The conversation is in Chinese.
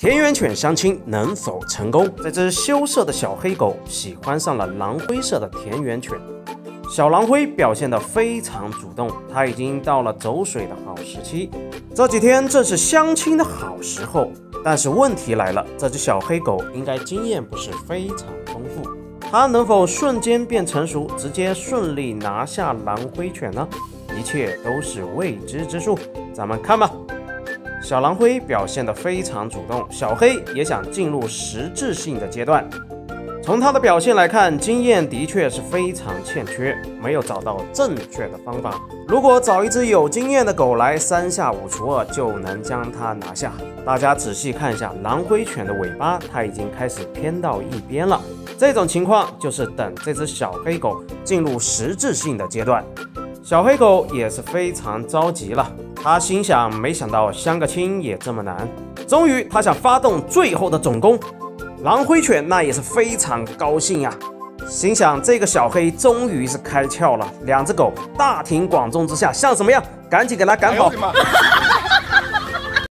田园犬相亲能否成功？这只羞涩的小黑狗喜欢上了狼灰色的田园犬。小狼灰表现得非常主动，它已经到了走水的好时期。这几天正是相亲的好时候。但是问题来了，这只小黑狗应该经验不是非常丰富，它能否瞬间变成熟，直接顺利拿下狼灰犬呢？一切都是未知之数，咱们看吧。小狼灰表现得非常主动，小黑也想进入实质性的阶段。从他的表现来看，经验的确是非常欠缺，没有找到正确的方法。如果找一只有经验的狗来三下五除二就能将它拿下。大家仔细看一下狼灰犬的尾巴，它已经开始偏到一边了。这种情况就是等这只小黑狗进入实质性的阶段。小黑狗也是非常着急了。他心想：没想到相个亲也这么难。终于，他想发动最后的总攻。狼灰犬那也是非常高兴呀，心想：这个小黑终于是开窍了。两只狗大庭广众之下，像什么样？赶紧给他赶跑！